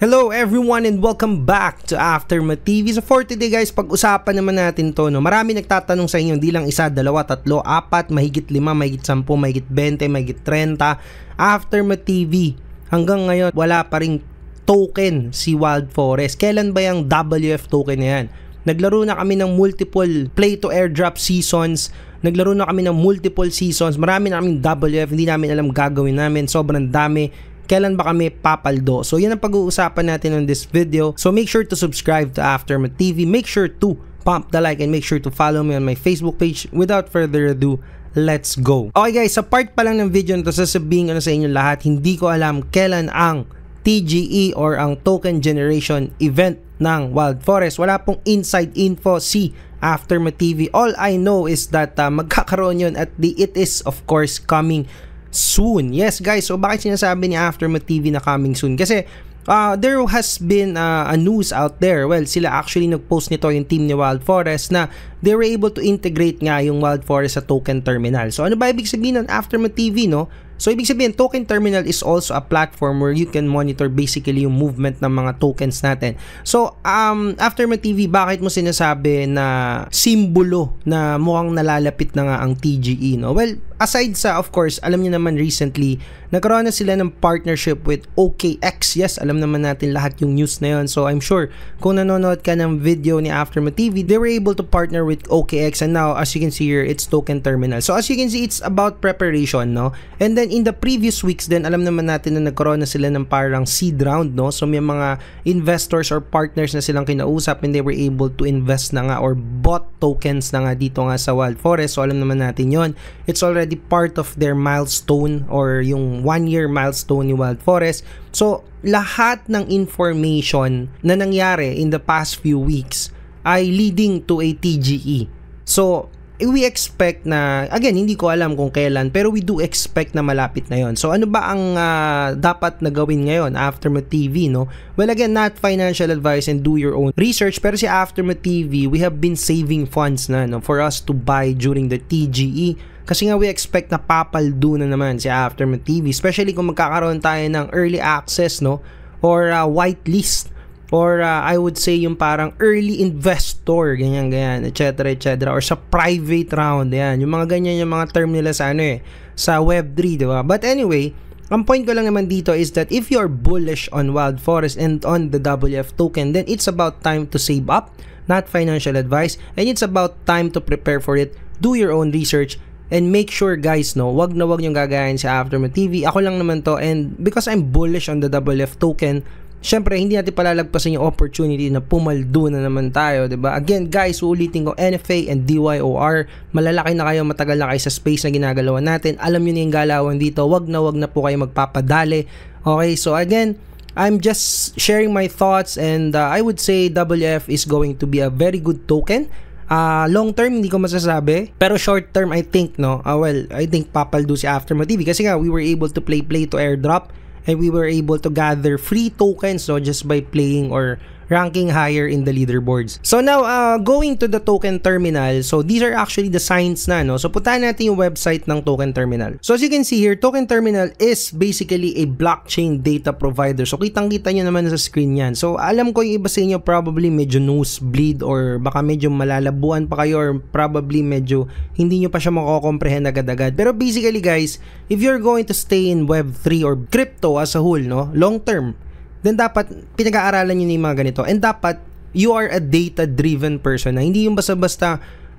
Hello everyone and welcome back to Aftermath TV. So for today guys, pag-usapan naman natin to. No? Marami nagtatanong sa inyo, hindi lang isa, dalawa, tatlo, apat, mahigit lima, mahigit sampu, mahigit 20, mahigit 30. Aftermath TV, hanggang ngayon wala pa ring token si Wild Forest. Kailan ba yung WF token na yan? Naglaro na kami ng multiple play to airdrop seasons. Naglaro na kami ng multiple seasons. Marami na kaming WF. Hindi namin alam gagawin namin. Sobrang dami kailan ba kami papaldo. So yan ang pag-uusapan natin on this video. So make sure to subscribe to Aftermath TV. Make sure to pump the like and make sure to follow me on my Facebook page. Without further ado, let's go. Okay guys, sa part pa lang ng video na to, sasabihin ko na sa inyo lahat, hindi ko alam kailan ang TGE or ang token generation event ng Wild Forest. Wala pong inside info si Aftermath TV. All I know is that uh, magkakaroon yun at the, it is of course coming soon. Yes guys, so bakit sinasabi ni Aftermath TV na coming soon? Kasi uh, there has been uh, a news out there. Well, sila actually nag-post nito yung team ni Wild Forest na they were able to integrate nga yung Wild Forest sa token terminal. So ano ba ibig sabihin ng Aftermath TV, no? So, ibig sabihin, token terminal is also a platform where you can monitor basically yung movement ng mga tokens natin. So, um, Aftermath TV, bakit mo sinasabi na simbolo na mukhang nalalapit na nga ang TGE, no? Well, aside sa, of course, alam niyo naman recently, nagkaroon na sila ng partnership with OKX. Yes, alam naman natin lahat yung news na yon. So, I'm sure, kung nanonood ka ng video ni Aftermath TV, they were able to partner with OKX and now, as you can see here, it's token terminal. So, as you can see, it's about preparation, no? And then, in the previous weeks din, alam naman natin na nagkaroon na sila ng parang seed round, no? So may mga investors or partners na silang kinausap and they were able to invest na nga or bought tokens na nga dito nga sa Wild Forest. So alam naman natin yon It's already part of their milestone or yung one year milestone ni Wild Forest. So lahat ng information na nangyari in the past few weeks ay leading to a TGE. So we expect na, again, hindi ko alam kung kailan, pero we do expect na malapit na yon. So, ano ba ang uh, dapat na gawin ngayon, Aftermath TV, no? Well, again, not financial advice and do your own research, pero si Aftermath TV, we have been saving funds na, no, for us to buy during the TGE. Kasi nga, we expect na papaldo na naman si Aftermath TV, especially kung magkakaroon tayo ng early access, no? Or uh, whitelist or uh, I would say yung parang early investor, ganyan ganyan, etc. etc. or sa private round, yan. Yung mga ganyan yung mga term nila sa ano eh, sa Web3, di ba? But anyway, ang point ko lang naman dito is that if you're bullish on Wild Forest and on the WF token, then it's about time to save up, not financial advice, and it's about time to prepare for it. Do your own research and make sure guys no, wag na wag yung gagayahin sa Aftermath TV. Ako lang naman to and because I'm bullish on the WF token, Siyempre, hindi natin palalagpasan yung opportunity na pumaldo na naman tayo, ba? Again, guys, uulitin ko, NFA and DYOR, malalaki na kayo, matagal na kayo sa space na ginagalawan natin. Alam niyo na yung galawan dito. Wag na wag na po kayo magpapadali. Okay, so again, I'm just sharing my thoughts and uh, I would say WF is going to be a very good token. Uh, long term hindi ko masasabi. Pero short term I think no? Uh, well I think papaldo si Aftermath TV kasi nga we were able to play play to airdrop. And we were able to gather free tokens no? Just by playing or ranking higher in the leaderboards. So now, uh, going to the token terminal, so these are actually the signs na, no? So puntahan natin yung website ng token terminal. So as you can see here, token terminal is basically a blockchain data provider. So kitang-kita nyo naman sa screen yan. So alam ko yung iba sa inyo probably medyo nosebleed or baka medyo malalabuan pa kayo or probably medyo hindi nyo pa siya makakomprehend agad-agad. Pero basically guys, if you're going to stay in Web3 or crypto as a whole, no, long term, then dapat pinag-aaralan nyo yung mga ganito. And dapat you are a data-driven person na hindi yung basta-basta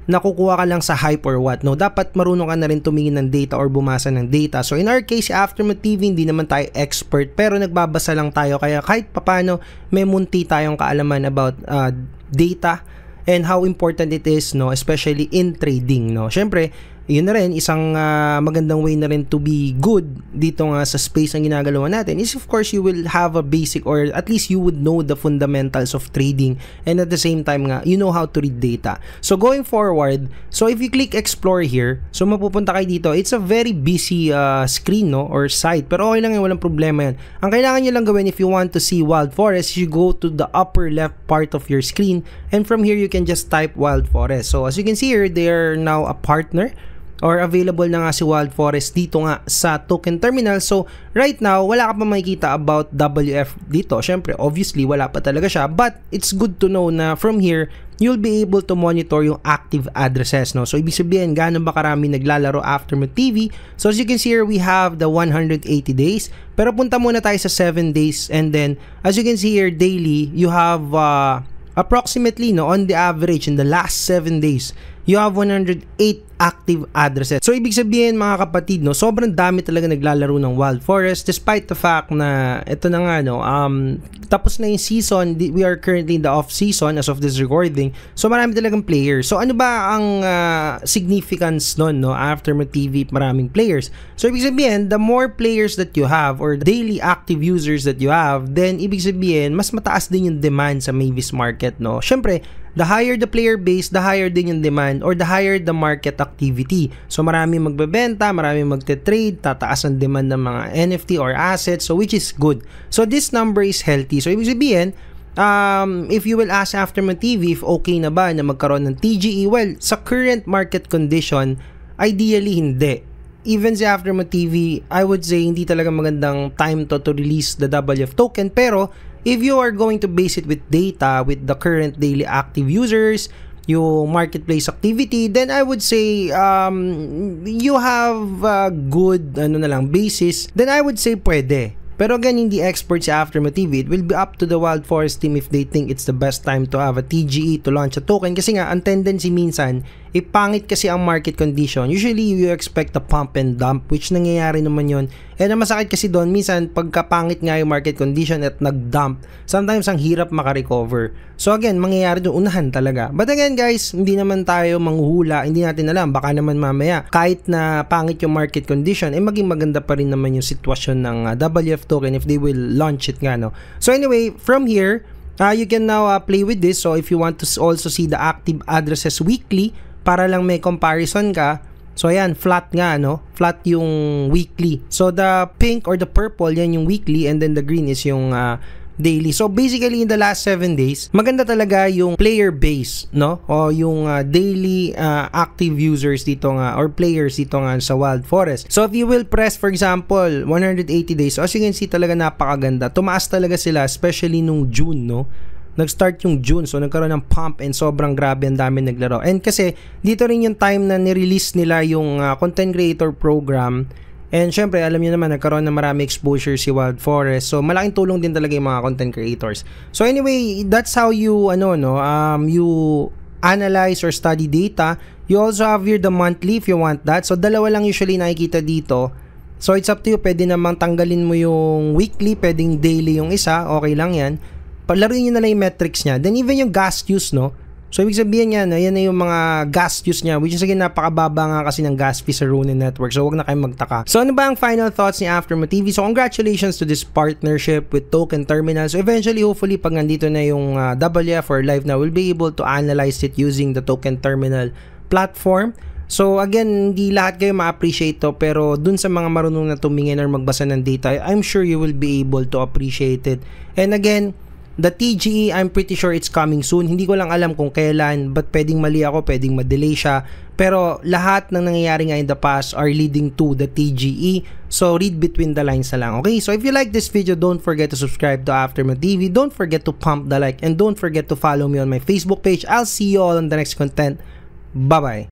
nakukuha ka lang sa hype or what. No, dapat marunong ka na rin tumingin ng data or bumasa ng data. So in our case, Aftermath TV, hindi naman tayo expert pero nagbabasa lang tayo kaya kahit papano may munti tayong kaalaman about uh, data and how important it is no especially in trading no syempre yun na rin, isang uh, magandang way na rin to be good dito nga sa space ang ginagalawa natin is of course you will have a basic or at least you would know the fundamentals of trading and at the same time nga, you know how to read data. So going forward, so if you click explore here, so mapupunta kayo dito, it's a very busy uh, screen no or site pero okay lang yan, walang problema yan. Ang kailangan nyo lang gawin if you want to see Wild Forest, you go to the upper left part of your screen and from here you can just type Wild Forest. So as you can see here, they are now a partner or available na nga si Wild Forest dito nga sa token terminal. So, right now, wala ka pa makikita about WF dito. Syempre, obviously, wala pa talaga siya. But, it's good to know na from here, you'll be able to monitor yung active addresses. No? So, ibig sabihin, gaano ba karami naglalaro Aftermath TV? So, as you can see here, we have the 180 days. Pero punta muna tayo sa 7 days. And then, as you can see here, daily, you have uh, approximately, no, on the average, in the last 7 days, you have 108 active addresses. So, ibig sabihin mga kapatid, no, sobrang dami talaga naglalaro ng Wild Forest despite the fact na ito na nga, no, um, tapos na yung season, we are currently in the off season as of this recording. So, marami talagang players. So, ano ba ang uh, significance nun, no, after mo TV, maraming players. So, ibig sabihin, the more players that you have or daily active users that you have, then ibig sabihin, mas mataas din yung demand sa Mavis market, no. Syempre, the higher the player base, the higher din yung demand or the higher the market activity. So marami magbebenta, marami magte-trade, tataas ang demand ng mga NFT or assets, so which is good. So this number is healthy. So ibig sabihin, um, if you will ask Aftermath TV if okay na ba na magkaroon ng TGE, well, sa current market condition, ideally hindi. Even sa Aftermath TV, I would say hindi talaga magandang time to to release the WF token pero if you are going to base it with data with the current daily active users yung marketplace activity then I would say um, you have a good ano na lang basis then I would say pwede pero again, hindi expert sa Aftermath TV. It will be up to the Wild Forest team if they think it's the best time to have a TGE to launch a token. Kasi nga, ang tendency minsan, ipangit kasi ang market condition. Usually, you expect a pump and dump, which nangyayari naman yon And ang masakit kasi doon, minsan, pagkapangit nga yung market condition at nag-dump, sometimes ang hirap makarecover. So again, mangyayari doon, unahan talaga. But again, guys, hindi naman tayo manghuhula, hindi natin alam, baka naman mamaya, kahit na pangit yung market condition, eh maging maganda pa rin naman yung sitwasyon ng uh, WF token if they will launch it nga no. So anyway, from here, uh, you can now uh, play with this. So if you want to also see the active addresses weekly para lang may comparison ka, So ayan, flat nga no, flat yung weekly. So the pink or the purple yan yung weekly and then the green is yung uh, daily. So basically in the last 7 days, maganda talaga yung player base, no? O yung uh, daily uh, active users dito nga or players dito nga sa Wild Forest. So if you will press for example 180 days, as you can see talaga napakaganda. Tumaas talaga sila especially nung June, no? Nag-start yung June so nagkaroon ng pump and sobrang grabe ang dami naglaro and kasi dito rin yung time na ni-release nila yung uh, content creator program And syempre, alam niyo naman, nagkaroon ng marami exposure si Wild Forest. So, malaking tulong din talaga yung mga content creators. So, anyway, that's how you, ano, no, um, you analyze or study data. You also have here the monthly if you want that. So, dalawa lang usually nakikita dito. So, it's up to you. Pwede namang tanggalin mo yung weekly, pwedeng daily yung isa. Okay lang yan. Palaruin nyo na lang yung metrics niya. Then, even yung gas use, no? So, ibig sabihin niya na yan na yung mga gas use niya, which is again, napakababa nga kasi ng gas fee sa Ronin Network. So, wag na kayong magtaka. So, ano ba ang final thoughts ni Aftermath TV? So, congratulations to this partnership with Token Terminal. So, eventually, hopefully, pag nandito na yung uh, WF or live na, we'll be able to analyze it using the Token Terminal platform. So again, hindi lahat kayo ma-appreciate to pero dun sa mga marunong na tumingin or magbasa ng data, I'm sure you will be able to appreciate it. And again, The TGE, I'm pretty sure it's coming soon. Hindi ko lang alam kung kailan, but pwedeng mali ako, pwedeng ma-delay siya. Pero lahat ng nangyayari nga in the past are leading to the TGE. So read between the lines na lang. Okay? So if you like this video, don't forget to subscribe to Aftermath TV. Don't forget to pump the like and don't forget to follow me on my Facebook page. I'll see you all on the next content. Bye-bye.